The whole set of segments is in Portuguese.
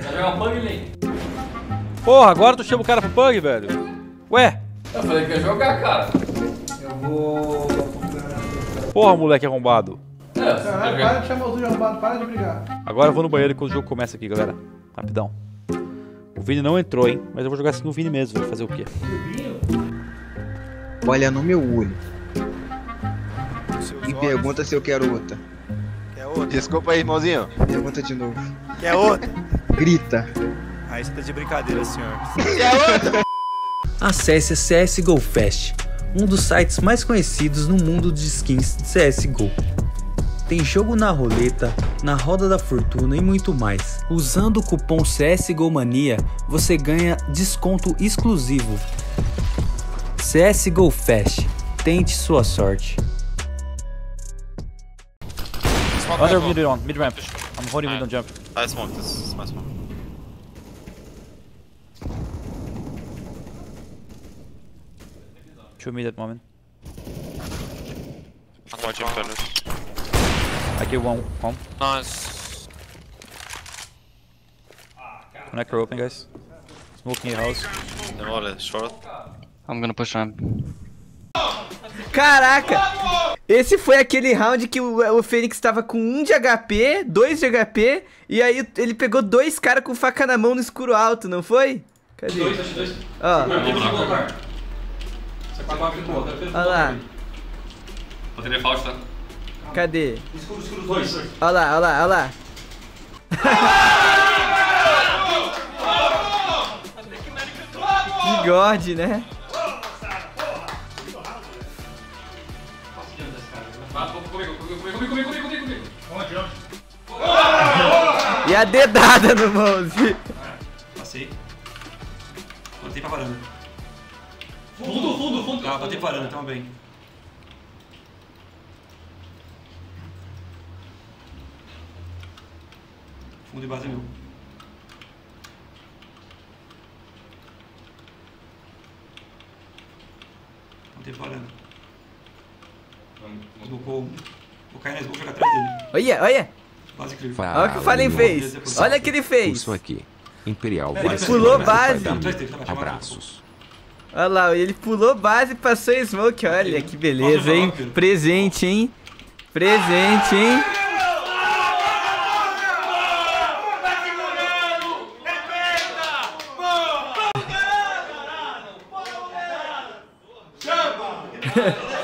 Vai jogar um Pug Lane. Porra, agora tu chama o cara pro Pug, velho? Ué? Eu falei que ia jogar, cara. Eu vou. Porra, moleque arrombado. É, Caralho, jogar. para de chamar o de arrombado, para de brigar. Agora eu vou no banheiro quando o jogo começa aqui, galera. Rapidão. O Vini não entrou, hein? Mas eu vou jogar assim no Vini mesmo, velho. Fazer o quê? Olha no meu olho Seus e olhos. pergunta se eu quero outra. Quer outra? Desculpa aí, irmãozinho. Pergunta de novo. Quer outra? Grita. Aí você tá de brincadeira, senhor. Acesse a CSGO Fest, um dos sites mais conhecidos no mundo de skins de CSGO. Tem jogo na roleta, na roda da fortuna e muito mais. Usando o cupom CSGO Mania, você ganha desconto exclusivo. CSGO Fest, tente sua sorte. Back mid on, mid ramp. I'm holding mid on jump. I smoke this. is my smoke. Show me that moment. I'm watching finish. I kill one home. Nice. Connector open, guys. Smoking your house. The short. I'm gonna push ramp. Caraca! Esse foi aquele round que o, o Fênix tava com 1 de HP, 2 de HP, e aí ele pegou dois caras com faca na mão no escuro alto, não foi? Cadê? Dois, acho dois. Ó, ó lá, Bateria falsa, tá? cadê? Escuro, escuro, dois. Ó lá, ó lá, ó lá. que god, né? Vai, comigo, comigo, comigo, comigo, comigo, comigo, comigo. Onde, onde? E a dedada no mouse. Passei. Botei pra varanda. Fundo, fundo, fundo. Ah, botei pra varanda, tamo bem. Fundo de base é meu. Botei pra varanda. Cair na smoke e jogar atrás dele. Olha, olha. Base. Olha o que o Fallen fez. Olha o que ele fez. Isso aqui. Imperial Ele vai pulou base. Abraços. Olha lá, ele pulou base e passou smoke. Olha que beleza, hein? Presente, hein? Presente, hein?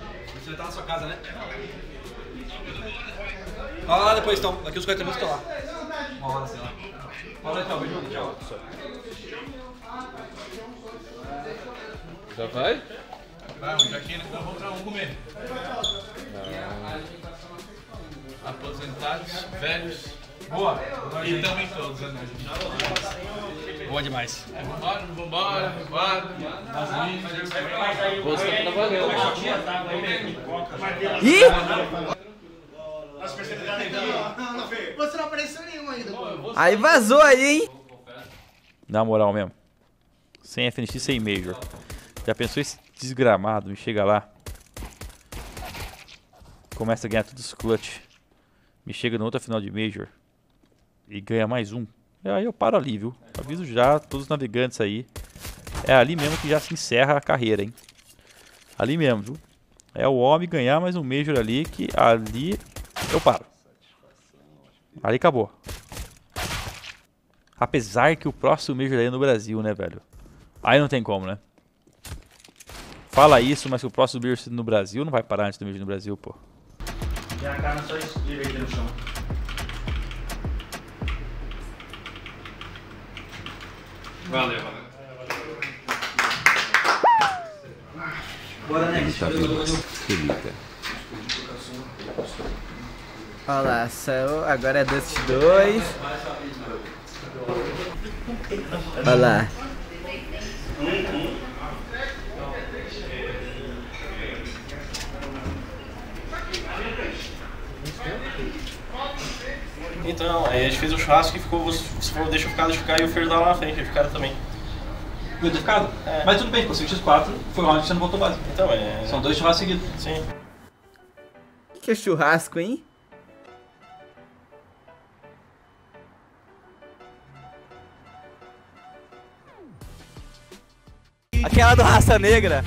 Você já tá na sua casa, né? Fala lá depois então. Daqui uns 40 minutos tô lá. Uma hora, sei lá. Fala então, beijo, tchau. Já vai? Vamos, já que nós vamos, vamos comer. Aposentados, velhos. Boa! E também todos, né? Boa demais. É, vambora, vambora, tá. Ih! Você não apareceu nenhum ainda. Aí vazou aí, hein? Na moral mesmo. Sem FNX, sem Major. Já pensou esse desgramado? Me chega lá. Começa a ganhar todos os clutch. Me chega na outra final de Major. E ganha mais um. E aí eu paro ali, viu? Aviso já todos os navegantes aí. É ali mesmo que já se encerra a carreira, hein? Ali mesmo, viu? É o homem ganhar mais um Major ali que ali eu paro. Ali acabou. Apesar que o próximo Major aí é no Brasil, né, velho? Aí não tem como, né? Fala isso, mas que o próximo Major no Brasil não vai parar antes do Major no Brasil, pô. Tem a cara só direita no chão. Valeu, valeu. Relita Vênus. Relita. Olha lá, saiu, agora é Dust 2. Olha lá. Então, aí a gente fez o churrasco e ficou, você falou, deixa eu ficar, deixa eu ficar, e o Fer lá na frente, eles ficaram também. Eu ter ficado? É. Mas tudo bem, conseguiu X4, foi o round que você não voltou base. Então, é... São dois churrascos seguidos. Sim. O que, que é churrasco, hein? Aquela do Raça Negra.